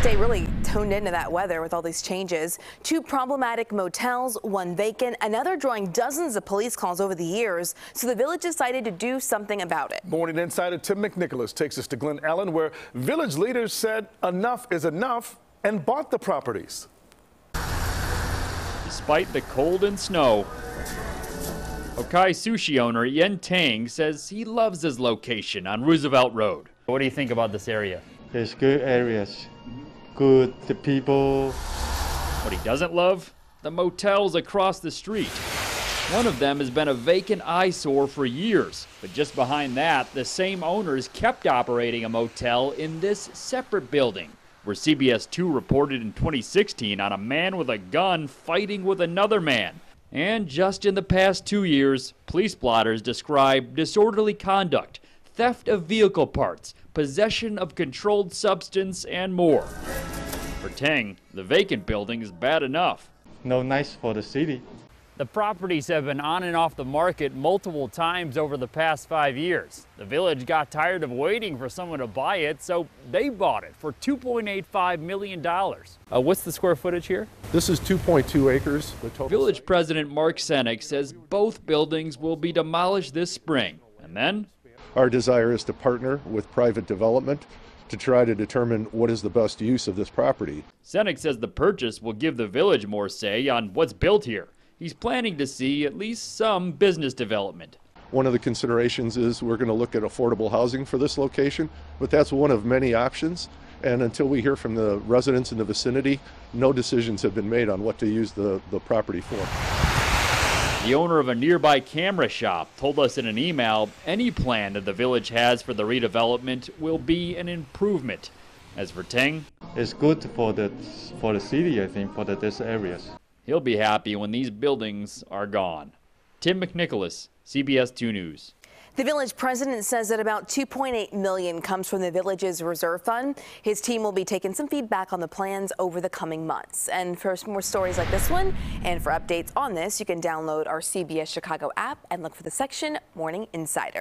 Stay really tuned into that weather with all these changes. Two problematic motels, one vacant, another drawing dozens of police calls over the years. So the village decided to do something about it. Morning Insider Tim McNicholas takes us to Glen Ellyn, where village leaders said enough is enough and bought the properties. Despite the cold and snow, Okai sushi owner Yen Tang says he loves his location on Roosevelt Road. What do you think about this area? It's good areas, good the people. What he doesn't love? The motels across the street. One of them has been a vacant eyesore for years, but just behind that, the same owners kept operating a motel in this separate building, where CBS 2 reported in 2016 on a man with a gun fighting with another man. And just in the past two years, police blotters describe disorderly conduct, theft of vehicle parts, possession of controlled substance, and more. For Tang, the vacant building is bad enough. No nice for the city. The properties have been on and off the market multiple times over the past five years. The village got tired of waiting for someone to buy it, so they bought it for $2.85 million. Uh, what's the square footage here? This is 2.2 acres. The total Village site. President Mark Senak says both buildings will be demolished this spring. And then Our desire is to partner with private development to try to determine what is the best use of this property. Senak says the purchase will give the village more say on what's built here. He's planning to see at least some business development. One of the considerations is we're going to look at affordable housing for this location, but that's one of many options. And until we hear from the residents in the vicinity, no decisions have been made on what to use the, the property for. The owner of a nearby camera shop told us in an email any plan that the village has for the redevelopment will be an improvement. As for Teng, It's good for the for the city, I think, for the these areas. he'll be happy when these buildings are gone. Tim McNicholas, CBS 2 News. The village president says that about 2.8 million comes from the village's reserve fund. His team will be taking some feedback on the plans over the coming months. And for more stories like this one and for updates on this, you can download our CBS Chicago app and look for the section Morning Insider.